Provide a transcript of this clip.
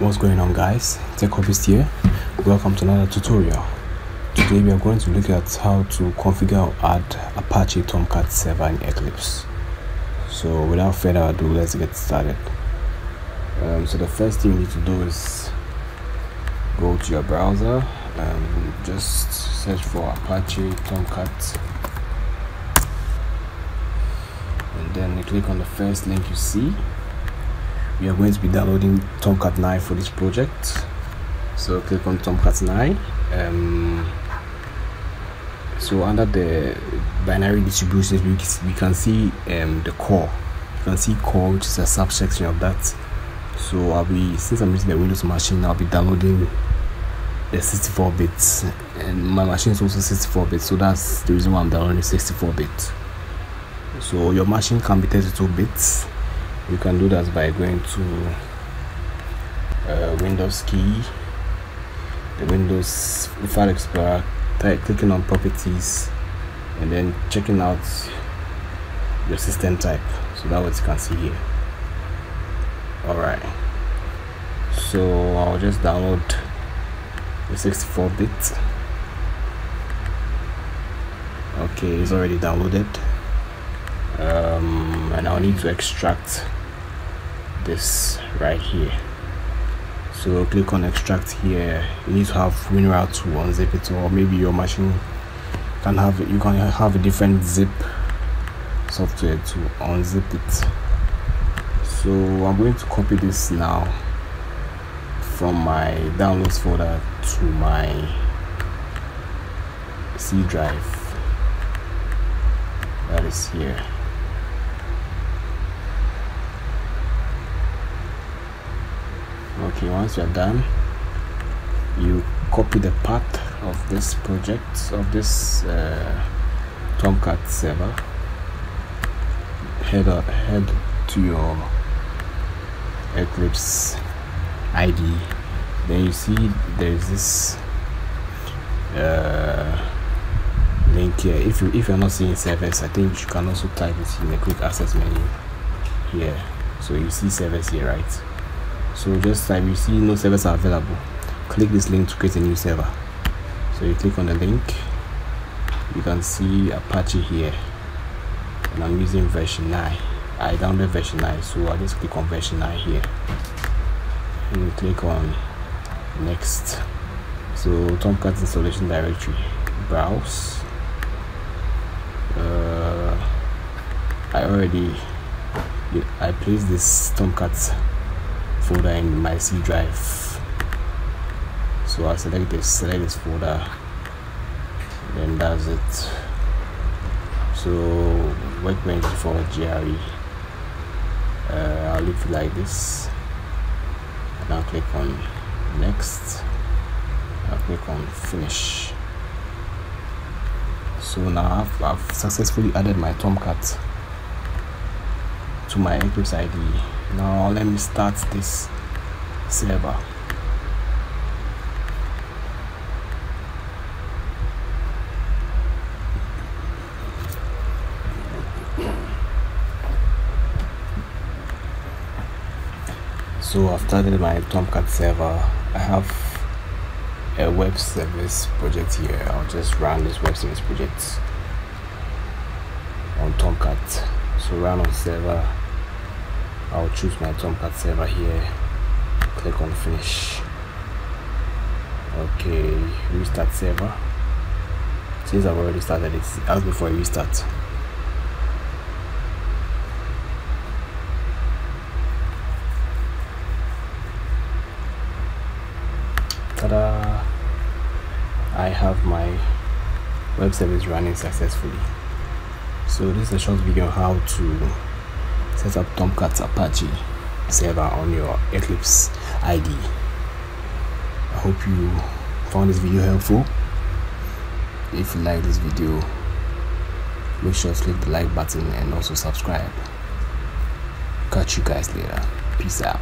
what's going on guys? TechHobbyist here. Welcome to another tutorial. Today we are going to look at how to configure or add apache tomcat server in eclipse. So without further ado let's get started. Um, so the first thing you need to do is go to your browser and just search for apache tomcat. And then you click on the first link you see we are going to be downloading Tomcat 9 for this project. So click on Tomcat 9 um, so under the binary distributions we, we can see um, the core. You can see core which is a subsection of that. So I'll be since I'm using the Windows machine I'll be downloading the 64 bits. And my machine is also 64 bits so that's the reason why I'm downloading 64 bits. So your machine can be 32 bits you can do that by going to uh, Windows key the Windows File Explorer type, clicking on properties and then checking out your system type. So that what you can see here. Alright. So I'll just download the 64 bit. Okay it's already downloaded. Um, and I'll need to extract this right here. So click on extract here. You need to have WinRAR to unzip it or maybe your machine can have you can have a different zip software to unzip it. So I'm going to copy this now from my downloads folder to my C drive that is here once you're done. You copy the path of this project of this uh, tomcat server. Head up, head to your eclipse id then you see there's this uh, link here. If you if you're not seeing servers i think you can also type it in the quick access menu here. So you see servers here right so just type you see no servers are available. Click this link to create a new server. So you click on the link. You can see apache here. And i'm using version 9 i downloaded version 9 so i just click on version 9 here. And you click on next. So tomcat installation directory. Browse. Uh, i already i placed this tomcat folder in my C drive. So I select this select this folder. Then that's it. So workbench for JRE uh, I'll leave it like this. And I'll click on next. I'll click on finish. So now I've, I've successfully added my Tomcat to my Eclipse ID now let me start this server. So I've started my Tomcat server I have a web service project here. I'll just run this web service project on Tomcat. So run on server I'll choose my Tomcat server here. Click on finish. Okay restart server. Since I've already started it ask me for a restart. Ta-da. I have my web service running successfully. So this is a short video on how to set up Tomcat Apache server on your Eclipse ID. I hope you found this video helpful. If you like this video, make sure to click the like button and also subscribe. Catch you guys later. Peace out.